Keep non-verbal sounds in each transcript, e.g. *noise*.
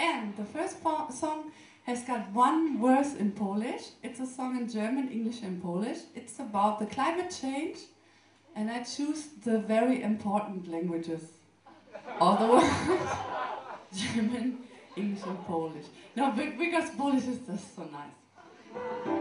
And the first song has got one verse in Polish. It's a song in German, English, and Polish. It's about the climate change, and I choose the very important languages of the *laughs* German, English, and Polish. No, because Polish is just so nice.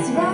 Gina